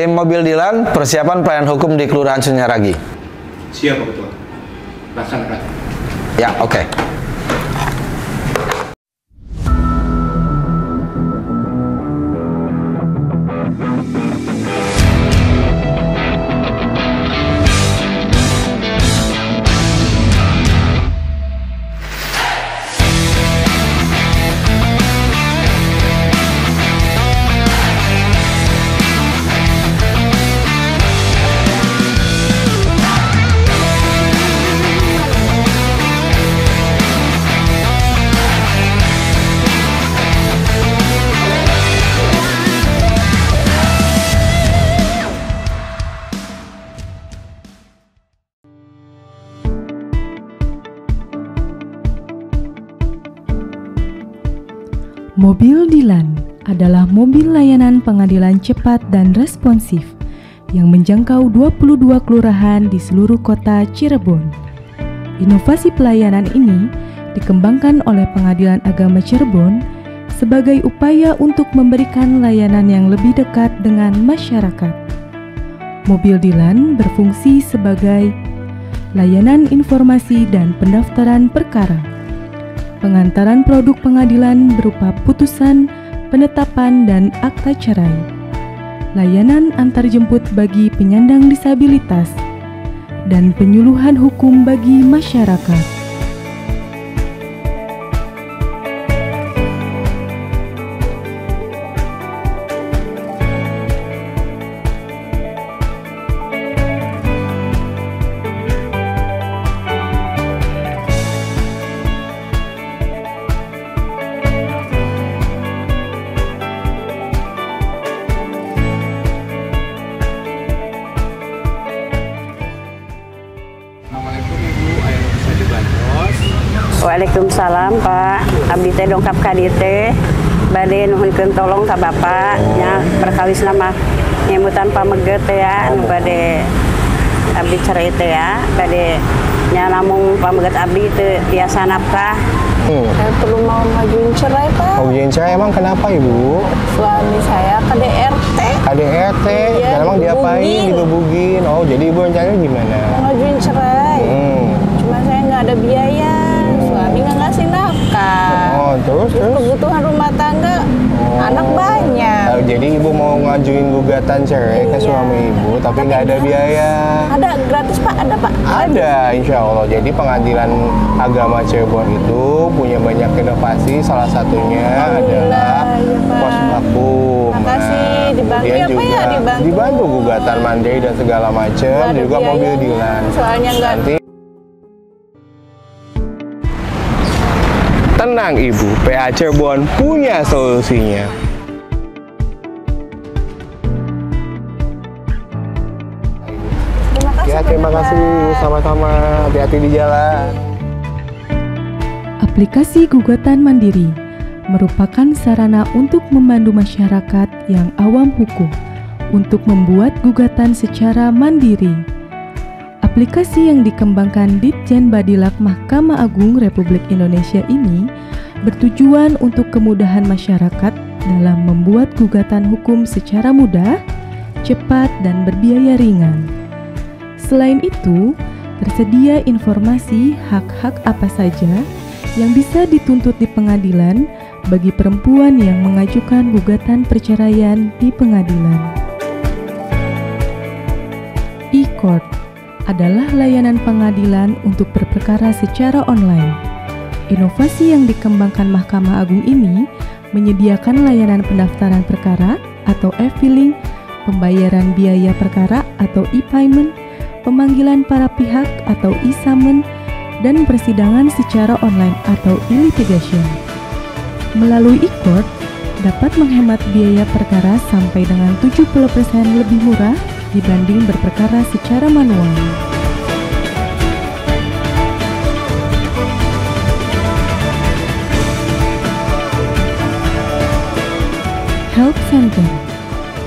Tim Mobil Dilan, persiapan pelayanan hukum di Kelurahan Sunyaragi. Siap, Pak Ketua. Laksanakan. Ya, oke. Mobil Dilan adalah mobil layanan pengadilan cepat dan responsif yang menjangkau 22 kelurahan di seluruh kota Cirebon. Inovasi pelayanan ini dikembangkan oleh Pengadilan Agama Cirebon sebagai upaya untuk memberikan layanan yang lebih dekat dengan masyarakat. Mobil Dilan berfungsi sebagai layanan informasi dan pendaftaran perkara pengantaran produk pengadilan berupa putusan, penetapan, dan akta cerai, layanan antarjemput bagi penyandang disabilitas, dan penyuluhan hukum bagi masyarakat. Waalaikumsalam Pak Abdi teh dongkap ka dieu teh bade nuhunkeun tolong ka Bapak nya perkawis nama nyemutan pameget teh ya nu bade abdi cerai teh ya bade nya namung pameget abdi teu biasa nafkah Hmm. Saya perlu mau ngajuin cerai, Pak. Mau ujian cerai emang kenapa ibu? Suami saya KDRT. KDRT, Iya, dan emang diapain? Digebugin. Oh, jadi ibu rencananya gimana? Mau ngajuin cerai. Hmm. Cuma saya nggak ada biaya. Terus kebutuhan rumah tangga, anak banyak. Oh, jadi ibu mau ngajuin gugatan cerai ke Iya. suami ibu, tapi nggak ada biaya. Ada gratis, Pak. Ada, Pak. Ada, insya Allah. Jadi pengadilan agama Cirebon itu punya banyak inovasi. Salah satunya adalah ya, Pak. pos vakum. Makasih, dibantu ya, Pak, juga ya, dibantu. gugatan mandiri dan segala macam, juga mobil dilan. Soalnya nggak Nanti Tenang Ibu, PA Cirebon punya solusinya. Terima kasih. Ya, terima kasih. Sama-sama. Hati-hati di jalan. Aplikasi gugatan mandiri merupakan sarana untuk membantu masyarakat yang awam hukum untuk membuat gugatan secara mandiri. Aplikasi yang dikembangkan Ditjen Badilak Mahkamah Agung Republik Indonesia ini bertujuan untuk kemudahan masyarakat dalam membuat gugatan hukum secara mudah, cepat, dan berbiaya ringan. Selain itu, tersedia informasi hak-hak apa saja yang bisa dituntut di pengadilan bagi perempuan yang mengajukan gugatan perceraian di pengadilan. E-Court adalah layanan pengadilan untuk berperkara secara online. Inovasi yang dikembangkan Mahkamah Agung ini menyediakan layanan pendaftaran perkara atau e-filing, pembayaran biaya perkara atau e-payment, pemanggilan para pihak atau e-summon, dan persidangan secara online atau e-litigation. Melalui e-court, dapat menghemat biaya perkara sampai dengan 70% lebih murah dibanding berperkara secara manual. Help Center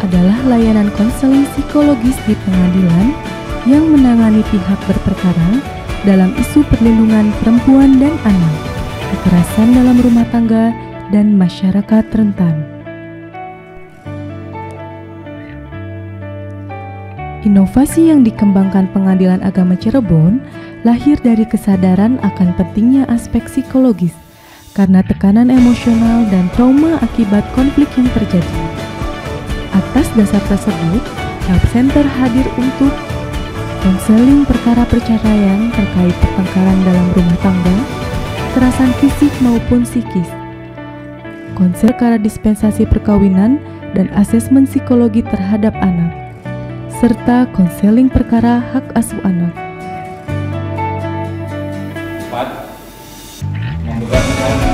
adalah layanan konseling psikologis di pengadilan yang menangani pihak berperkara dalam isu perlindungan perempuan dan anak, kekerasan dalam rumah tangga, dan masyarakat rentan. Inovasi yang dikembangkan Pengadilan Agama Cirebon lahir dari kesadaran akan pentingnya aspek psikologis karena tekanan emosional dan trauma akibat konflik yang terjadi. Atas dasar tersebut, Help Center hadir untuk konseling perkara perceraian terkait pertengkaran dalam rumah tangga, kekerasan fisik maupun psikis, konser perkara dispensasi perkawinan dan asesmen psikologi terhadap anak, serta konseling perkara hak asuh anak. Empat, membebankan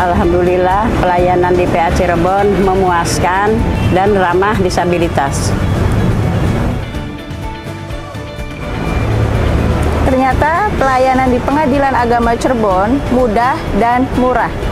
Alhamdulillah pelayanan di PA Cirebon memuaskan dan ramah disabilitas. Ternyata pelayanan di Pengadilan Agama Cirebon mudah dan murah.